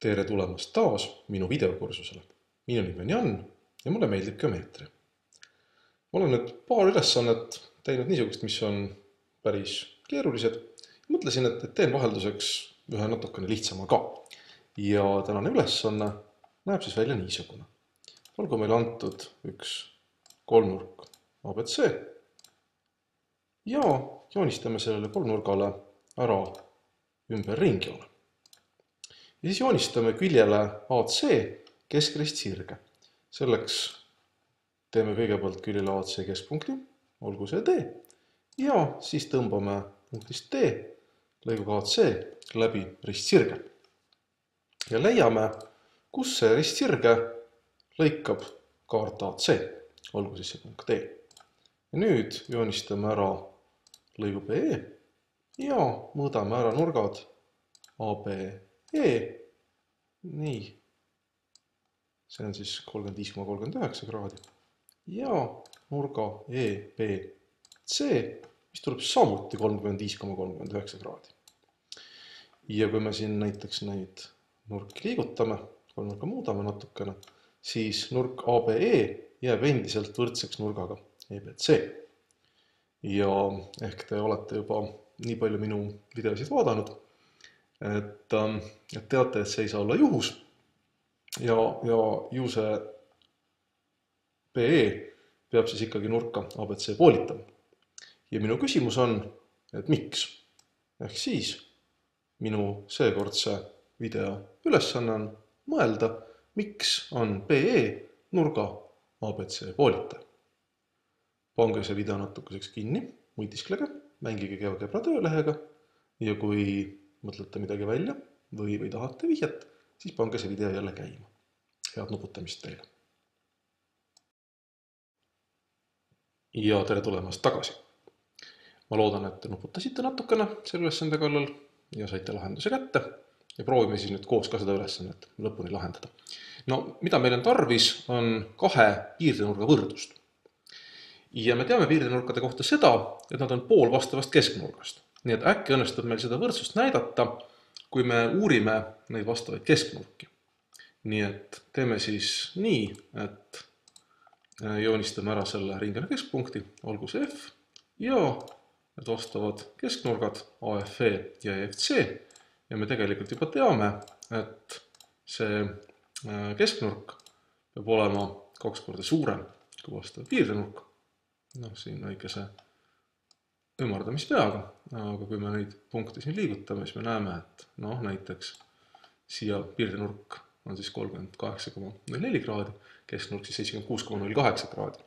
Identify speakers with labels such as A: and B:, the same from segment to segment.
A: tere tulemast taas minu videokursusele. minu nimi on Jan ja mulle meeldib geomeetria. ma olen nüüd paar ülesannet teinud niisugust, mis on päris keerulised. mõtlesin, et, et teen vahelduseks ühe natukene lihtsama ka. ja tänane ülesanne näeb siis välja niisugune. olgu meile antud üks kolmnurk abc ja joonistame sellele kolmnurgale ära ümber ringjoone ja siis joonistame küljele AC keskrist sirge. selleks teeme kõigepealt küljele AC keskpunkti, olgu see D, ja siis tõmbame punktist D lõiguga AC läbi ristsirge. ja leiame, kus see ristsirge lõikab kaart AC, olgu siis see punkt D. ja nüüd joonistame ära lõigu BE ja mõõdame ära nurgad ABE E, nii, see on siis kolmkümmend viis koma kolmkümmend üheksa kraadi. Ja nurga EBC, mis tuleb samuti kolmkümmend viis koma kolmkümmend üheksa kraadi. ja kui me siin näiteks neid nurki liigutame, kolmnurka muudame natukene, siis nurk ABE jääb endiselt võrdseks nurgaga EBC. ja ehk te olete juba nii palju minu videosid vaadanud et, ähm, et teate, et see ei saa olla juhus. ja, ja ju see PE peab siis ikkagi nurka abc poolitama. ja minu küsimus on, et miks? ehk siis minu seekordse video ülesanne on mõelda, miks on PE nurga abc poolitaja. pange see video natukeseks kinni, mõtisklege, mängige GeoGebra töölehega ja kui mõtlete midagi välja või, või tahate vihjet, siis pange see video jälle käima. head nuputamist teile. ja tere tulemast tagasi. ma loodan, et te nuputasite natukene selle ülesande kallal ja saite lahenduse kätte ja proovime siis nüüd koos ka seda ülesannet lõpuni lahendada. no mida meil on tarvis, on kahe piirdenurga võrdlust. ja me teame piirdenurkade kohta seda, et nad on pool vastavast kesknurgast nii et äkki õnnestub meil seda võrdsust näidata, kui me uurime neid vastavaid kesknurki. nii et teeme siis nii, et äh, joonistame ära selle ringele keskpunkti, olgu see F ja need vastavad kesknurgad AFE ja EFC ja me tegelikult juba teame, et see äh, kesknurk peab olema kaks korda suurem kui vastav piirdenurk. noh, siin väikese ümardamispeaga, aga kui me neid punkte siin liigutame, siis me näeme, et noh, näiteks siia piirdenurk on siis kolmkümmend kaheksa koma null neli kraadi, kesknurk siis seitsekümmend kuus koma null kaheksa kraadi.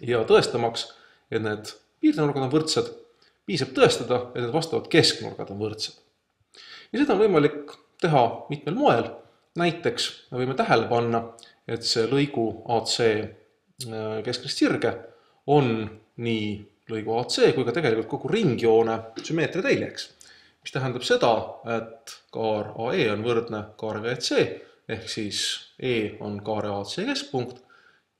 A: ja tõestamaks, et need piirdenurgad on võrdsed, piisab tõestada, et need vastavad kesknurgad on võrdsed. ja seda on võimalik teha mitmel moel, näiteks me võime tähele panna, et see lõigu AC äh, keskrist sirge on nii lõigu AC kui ka tegelikult kogu ringjoone sümmeetria teljeks. mis tähendab seda, et kaar AE on võrdne kaarega EC ehk siis E on kaare AC keskpunkt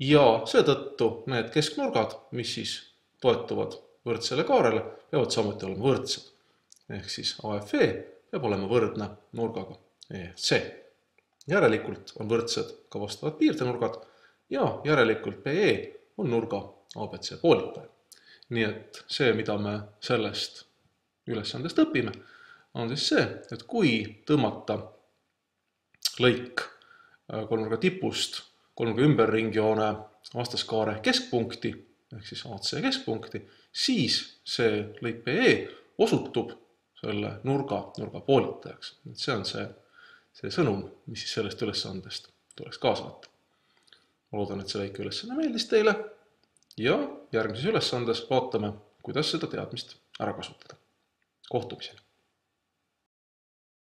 A: ja seetõttu need kesknurgad, mis siis toetuvad võrdsele kaarele, peavad samuti olema võrdsed. ehk siis AFE peab olema võrdne nurgaga EFC. järelikult on võrdsed ka vastavad piirdenurgad ja järelikult PE on nurga abc poolitaja nii et see, mida me sellest ülesandest õpime, on siis see, et kui tõmmata lõik äh, kolmnurga tipust kolmnurga ümberringjoone vastaskaare keskpunkti ehk siis AC keskpunkti, siis see lõik BE osutub selle nurga, nurga poolitajaks. et see on see, see sõnum, mis siis sellest ülesandest tuleks kaasa võtta. ma loodan, et see väike ülesanne meeldis teile ja järgmises ülesandes vaatame, kuidas seda teadmist ära kasutada. kohtumiseni!